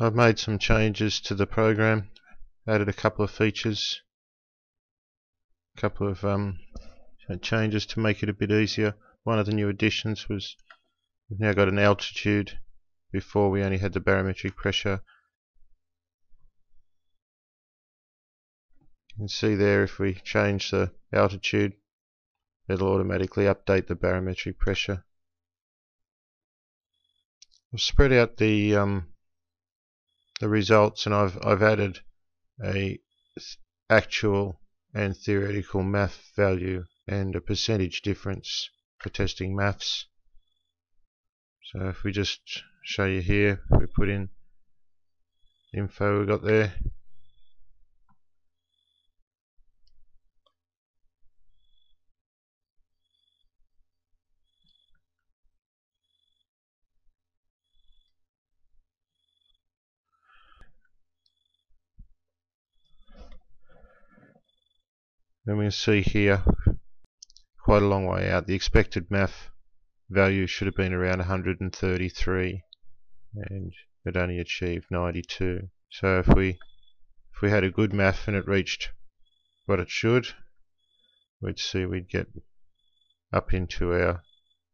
I've made some changes to the program, added a couple of features, a couple of um, changes to make it a bit easier. One of the new additions was we've now got an altitude. Before we only had the barometric pressure. You can see there if we change the altitude it'll automatically update the barometric pressure. I've spread out the um, the results and I've I've added a actual and theoretical MAF value and a percentage difference for testing MAFs. So if we just show you here, we put in info we got there. And we can see here, quite a long way out, the expected MAF value should have been around 133 and it only achieved 92. So if we if we had a good MAF and it reached what it should, we'd see we'd get up into our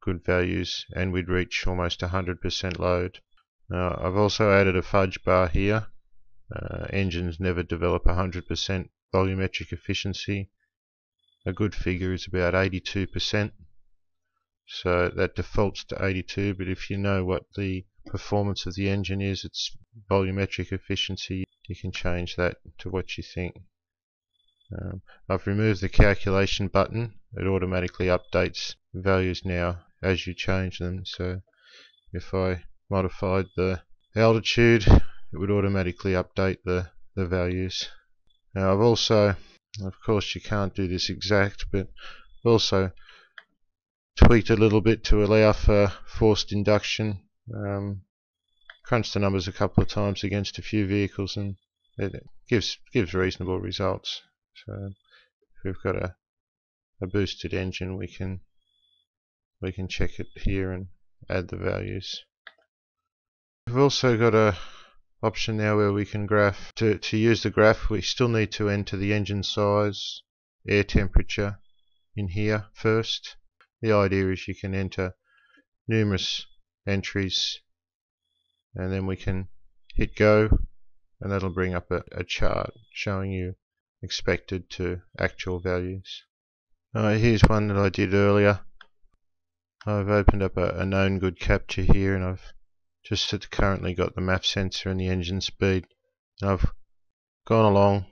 good values and we'd reach almost 100% load. Now I've also added a fudge bar here. Uh, engines never develop 100% volumetric efficiency a good figure is about 82%. So that defaults to 82, but if you know what the performance of the engine is, its volumetric efficiency, you can change that to what you think. Um, I've removed the calculation button. It automatically updates values now as you change them. So if I modified the altitude, it would automatically update the, the values. Now I've also of course you can't do this exact, but also tweaked a little bit to allow for forced induction. Um, the numbers a couple of times against a few vehicles and it gives gives reasonable results. So if we've got a, a boosted engine we can we can check it here and add the values. We've also got a option now where we can graph. To, to use the graph we still need to enter the engine size, air temperature in here first. The idea is you can enter numerous entries and then we can hit go and that'll bring up a, a chart showing you expected to actual values. Alright, here's one that I did earlier. I've opened up a, a known good capture here and I've just that currently got the MAF sensor and the engine speed. And I've gone along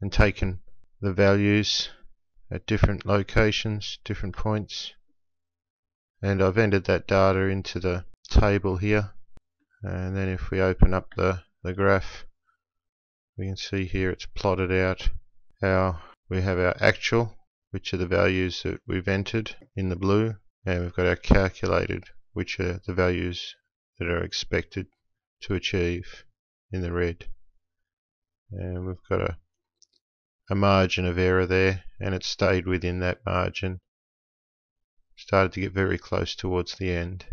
and taken the values at different locations, different points. And I've entered that data into the table here. And then if we open up the, the graph we can see here it's plotted out how we have our actual which are the values that we've entered in the blue. And we've got our calculated which are the values that are expected to achieve in the red. And we've got a, a margin of error there and it stayed within that margin. Started to get very close towards the end.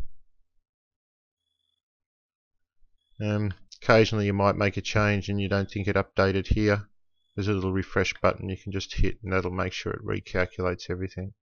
Um, occasionally you might make a change and you don't think it updated here. There's a little refresh button you can just hit and that'll make sure it recalculates everything.